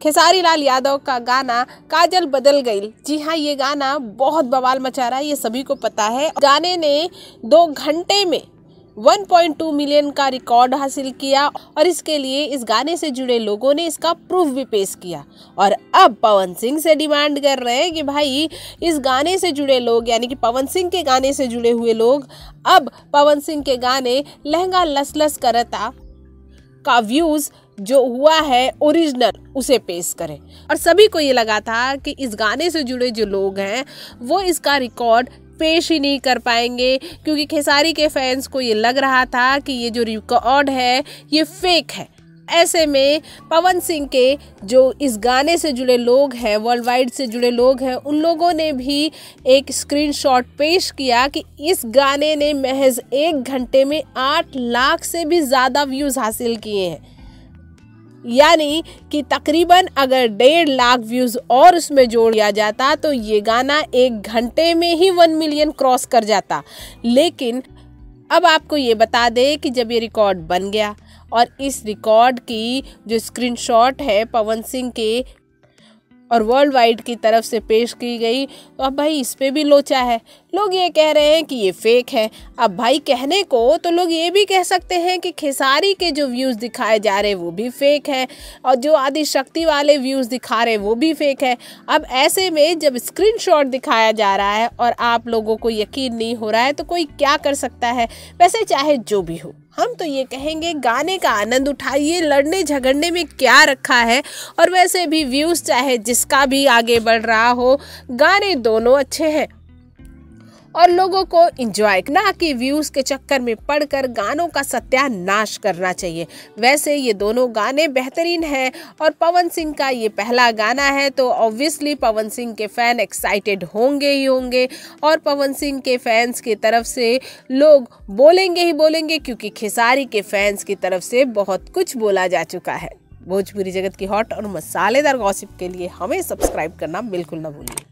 खेसारी लाल यादव का गाना काजल बदल गई। जी हाँ ये गाना बहुत बवाल मचा रहा है, ये सभी को पता है। गाने ने दो घंटे में 1.2 मिलियन का रिकॉर्ड हासिल किया और इसके लिए इस गाने से जुड़े लोगों ने इसका प्रूफ भी पेश किया। और अब पवन सिंह से डिमांड कर रहे हैं कि भाई, इस गाने से जुड़े लोग, यानी कि पवन सिंह के गाने से जुड़े हुए लोग, अब पवन सिंह के गाने लहंगा लस लस करता का व्यूज़ जो हुआ है ओरिजिनल उसे पेश करें। और सभी को ये लगा था कि इस गाने से जुड़े जो लोग हैं, वो इसका रिकॉर्ड पेश ही नहीं कर पाएँगे, क्योंकि खेसारी के फैंस को ये लग रहा था कि ये जो रिकॉर्ड है, ये फेक है। ऐसे में पवन सिंह के जो इस गाने से जुड़े लोग हैं वर्ल्ड वाइड से जुड़े लोग हैं, उन लोगों ने भी एक स्क्रीनशॉट पेश किया कि इस गाने ने महज एक घंटे में आठ लाख से भी ज़्यादा व्यूज़ हासिल किए हैं। यानी कि तकरीबन अगर डेढ़ लाख व्यूज़ और उसमें जोड़ दिया जाता तो ये गाना एक घंटे में ही वन मिलियन क्रॉस कर जाता। लेकिन अब आपको ये बता दे कि जब ये रिकॉर्ड बन गया और इस रिकॉर्ड की जो स्क्रीनशॉट है पवन सिंह के और वर्ल्ड वाइड की तरफ़ से पेश की गई। तो अब भाई इस पर भी लोचा है। लोग ये कह रहे हैं कि ये फेक है। अब भाई कहने को तो लोग ये भी कह सकते हैं कि खेसारी के जो व्यूज़ दिखाए जा रहे वो भी फेक है। और जो आदि शक्ति वाले व्यूज़ दिखा रहे वो भी फेक है। अब ऐसे में जब स्क्रीनशॉट दिखाया जा रहा है और आप लोगों को यकीन नहीं हो रहा है तो कोई क्या कर सकता है? वैसे चाहे जो भी हो। हम तो ये कहेंगे, गाने का आनंद उठाइए, लड़ने झगड़ने में क्या रखा है? और वैसे भी व्यूज़ चाहे जिसका भी आगे बढ़ रहा हो, गाने दोनों अच्छे हैं। और लोगों को इंजॉय ना कि व्यूज़ के चक्कर में पड़कर गानों का सत्यानाश करना चाहिए। वैसे ये दोनों गाने बेहतरीन हैं और पवन सिंह का ये पहला गाना है तो ऑब्वियसली पवन सिंह के फ़ैन एक्साइटेड होंगे ही होंगे और पवन सिंह के फैंस की तरफ़ से लोग बोलेंगे ही बोलेंगे क्योंकि खेसारी के फैंस की तरफ़ से बहुत कुछ बोला जा चुका है। भोजपुरी जगत की हॉट और मसालेदार गॉसिप के लिए हमें सब्सक्राइब करना बिल्कुल ना भूलिए।